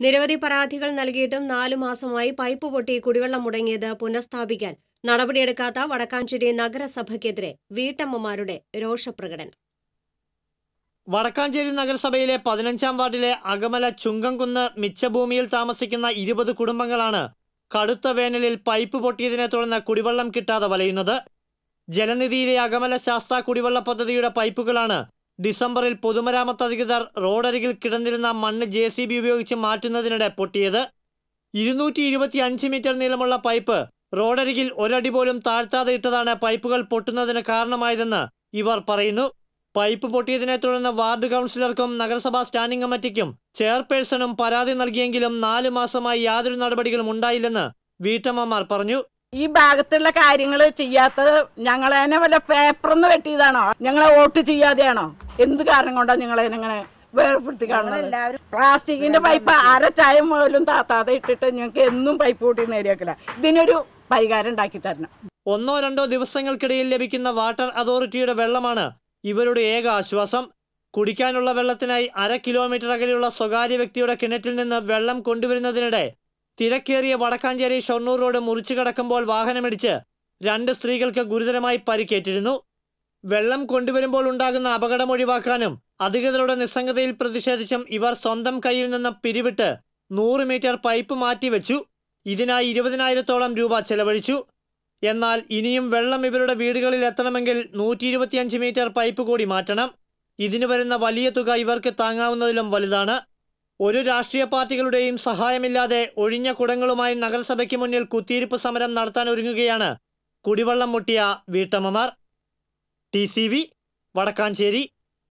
നിരവധി പരാതികൾ നൽകിയിട്ടും നാലു മാസമായി പൈപ്പ് പൊട്ടി കുടിവെള്ളം മുടങ്ങിയത് പുനഃസ്ഥാപിക്കാൻ നടപടിയെടുക്കാത്ത വടക്കാഞ്ചേരി നഗരസഭയ്ക്കെതിരെ വീട്ടമ്മമാരുടെ രോഷപ്രകടനം. വടക്കാഞ്ചേരി നഗരസഭയിലെ പതിനഞ്ചാം വാർഡിലെ അകമല ചുങ്കംകുന്ന് മിച്ചഭൂമിയിൽ താമസിക്കുന്ന ഇരുപത് കുടുംബങ്ങളാണ് കടുത്ത വേനലിൽ പൈപ്പ് പൊട്ടിയതിനെ തുടർന്ന് കുടിവെള്ളം കിട്ടാതെ വലയുന്നത്. ജലനിധിയിലെ അകമല ശാസ്ത്ര കുടിവെള്ള പദ്ധതിയുടെ പൈപ്പുകളാണ് ഡിസംബറിൽ പൊതുമരാമത്ത് അധികൃതർ റോഡരികിൽ കിടന്നിരുന്ന മണ്ണ് ജെ സി ബി ഉപയോഗിച്ച് മാറ്റുന്നതിനിടെ പൊട്ടിയത്. ഇരുന്നൂറ്റി ഇരുപത്തി അഞ്ച് മീറ്റർ നീളമുള്ള പൈപ്പ് റോഡരികിൽ ഒരടി പോലും താഴ്ത്താതെ ഇട്ടതാണ് പൈപ്പുകൾ പൊട്ടുന്നതിന് കാരണമായതെന്ന് ഇവർ പറയുന്നു. പൈപ്പ് പൊട്ടിയതിനെ തുടർന്ന് വാർഡ് കൗൺസിലർക്കും നഗരസഭാ സ്റ്റാൻഡിംഗ് കമ്മിറ്റിക്കും ചെയർപേഴ്സണും പരാതി നൽകിയെങ്കിലും നാലു മാസമായി യാതൊരു നടപടികളും ഉണ്ടായില്ലെന്ന് വീട്ടമ്മമാർ പറഞ്ഞു. ഈ ഭാഗത്തുള്ള കാര്യങ്ങൾ ചെയ്യാത്തത് ഞങ്ങളെന്നെ വല്ല പേപ്പറൊന്ന് വെട്ടിയതാണോ? ഞങ്ങളെ വോട്ട് ചെയ്യാതെയാണോ? എന്ത് കാരണം കൊണ്ടാണ് ഞങ്ങളെ ഇങ്ങനെ വേർപ്പെടുത്തി കാണുന്നത്? പ്ലാസ്റ്റിക്കിന്റെ പൈപ്പ് അര ചായം പോലും താത്താതെ ഇട്ടിട്ട് ഞങ്ങൾക്ക് എന്നും പൈപ്പ് കൂട്ടി നേരിയാക്കില്ല ഇതിനൊരു പരിഹാരം ഉണ്ടാക്കി തരണം. ഒന്നോ രണ്ടോ ദിവസങ്ങൾക്കിടയിൽ ലഭിക്കുന്ന വാട്ടർ അതോറിറ്റിയുടെ വെള്ളമാണ് ഇവരുടെ ഏക ആശ്വാസം. കുടിക്കാനുള്ള വെള്ളത്തിനായി അര കിലോമീറ്റർ അകലെയുള്ള സ്വകാര്യ വ്യക്തിയുടെ കിണറ്റിൽ നിന്ന് വെള്ളം കൊണ്ടുവരുന്നതിനിടെ തിരക്കേറിയ വടക്കാഞ്ചേരി ഷൊർണൂർ റോഡ് മുറിച്ചു കടക്കുമ്പോൾ വാഹനമിടിച്ച് രണ്ട് സ്ത്രീകൾക്ക് ഗുരുതരമായി പരിക്കേറ്റിരുന്നു. വെള്ളം കൊണ്ടുവരുമ്പോൾ ഉണ്ടാകുന്ന അപകടം ഒഴിവാക്കാനും അധികൃതരുടെ നിസ്സംഗതയിൽ പ്രതിഷേധിച്ചും ഇവർ സ്വന്തം കയ്യിൽ നിന്ന് പിരിവിട്ട് നൂറ് മീറ്റർ പൈപ്പ് മാറ്റിവെച്ചു ഇതിനായി ഇരുപതിനായിരത്തോളം രൂപ ചെലവഴിച്ചു. എന്നാൽ ഇനിയും വെള്ളം ഇവരുടെ വീടുകളിൽ എത്തണമെങ്കിൽ നൂറ്റി ഇരുപത്തിയഞ്ച് മീറ്റർ പൈപ്പ് കൂടി മാറ്റണം. ഇതിനു വരുന്ന വലിയ തുക ഇവർക്ക് താങ്ങാവുന്നതിലും വലുതാണ്. ഒരു രാഷ്ട്രീയ പാർട്ടികളുടെയും സഹായമില്ലാതെ ഒഴിഞ്ഞ കുടങ്ങളുമായി നഗരസഭയ്ക്ക് മുന്നിൽ കുത്തിയിരിപ്പ് സമരം നടത്താൻ ഒരുങ്ങുകയാണ് കുടിവെള്ളം മുട്ടിയ വീട്ടമ്മമാർ. ടി വടക്കാഞ്ചേരി